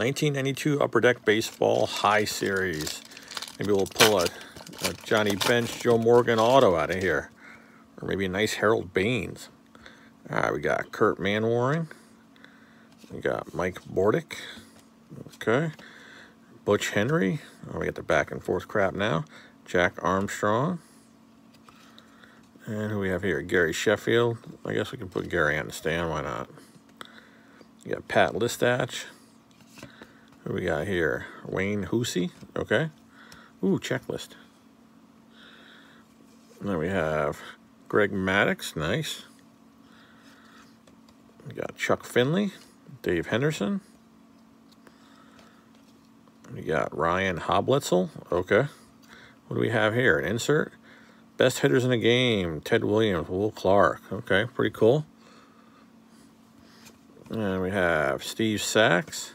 1992 Upper Deck Baseball High Series. Maybe we'll pull a, a Johnny Bench, Joe Morgan auto out of here. Or maybe a nice Harold Baines. All right, we got Kurt Manwaring. We got Mike Bordick. Okay. Butch Henry. Oh, we got the back and forth crap now. Jack Armstrong. And who we have here? Gary Sheffield. I guess we can put Gary on the stand. Why not? You got Pat Listach. Who we got here? Wayne Hussey. Okay. Ooh, checklist. Then we have Greg Maddux. Nice. We got Chuck Finley. Dave Henderson. We got Ryan Hoblitzel. Okay. What do we have here? An insert. Best hitters in the game. Ted Williams, Will Clark. Okay, pretty cool. And we have Steve Sax.